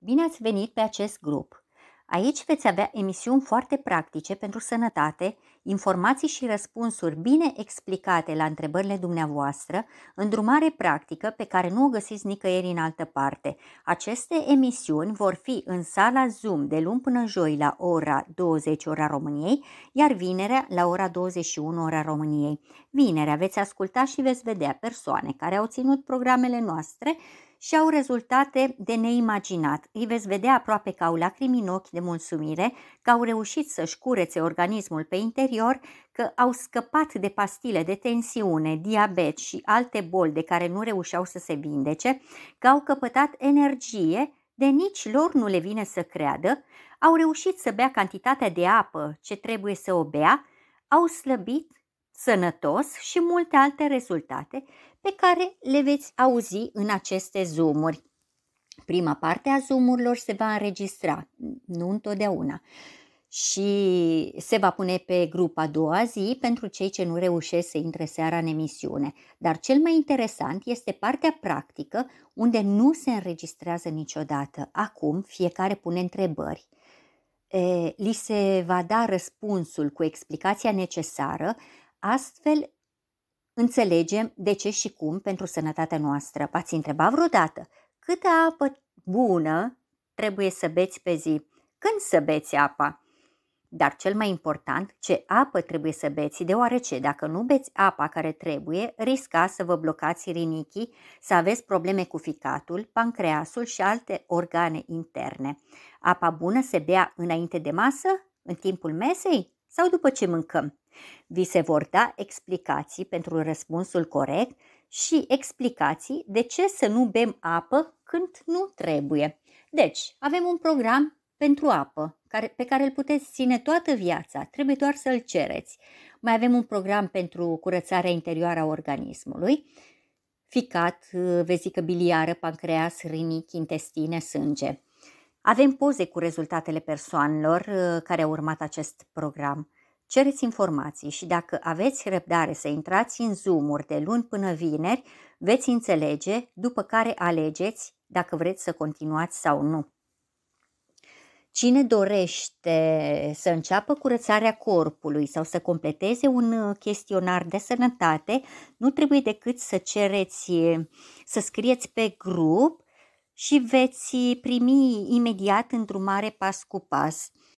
Bine ați venit pe acest grup! Aici veți avea emisiuni foarte practice pentru sănătate, informații și răspunsuri bine explicate la întrebările dumneavoastră, îndrumare practică pe care nu o găsiți nicăieri în altă parte. Aceste emisiuni vor fi în sala Zoom de luni până joi la ora 20 ora României, iar vinerea la ora 21 ora României. Vinerea veți asculta și veți vedea persoane care au ținut programele noastre și au rezultate de neimaginat. Îi veți vedea aproape ca au lacrimi în ochi de mulțumire, că au reușit să-și curețe organismul pe interior, că au scăpat de pastile de tensiune, diabet și alte boli de care nu reușeau să se vindece, că au căpătat energie de nici lor nu le vine să creadă, au reușit să bea cantitatea de apă ce trebuie să o bea, au slăbit sănătos și multe alte rezultate pe care le veți auzi în aceste zoomuri. Prima parte a zoomurilor se va înregistra, nu întotdeauna, și se va pune pe grupa a doua zi pentru cei ce nu reușesc să intre seara în emisiune. Dar cel mai interesant este partea practică, unde nu se înregistrează niciodată. Acum fiecare pune întrebări. E, li se va da răspunsul cu explicația necesară, astfel înțelegem de ce și cum pentru sănătatea noastră. V-ați întrebat vreodată câtă apă bună trebuie să beți pe zi? Când să beți apa? Dar cel mai important, ce apă trebuie să beți, deoarece dacă nu beți apa care trebuie, risca să vă blocați rinichii, să aveți probleme cu ficatul, pancreasul și alte organe interne. Apa bună se bea înainte de masă, în timpul mesei sau după ce mâncăm? Vi se vor da explicații pentru răspunsul corect și explicații de ce să nu bem apă când nu trebuie. Deci, avem un program pentru apă care, pe care îl puteți ține toată viața, trebuie doar să-l cereți. Mai avem un program pentru curățarea interioară a organismului, ficat, vezică biliară, pancreas, rinichi, intestine, sânge. Avem poze cu rezultatele persoanelor uh, care au urmat acest program. Cereți informații și dacă aveți răbdare să intrați în zoom de luni până vineri, veți înțelege, după care alegeți dacă vreți să continuați sau nu. Cine dorește să înceapă curățarea corpului sau să completeze un chestionar de sănătate, nu trebuie decât să cereți, să scrieți pe grup și veți primi imediat îndrumare pas cu pas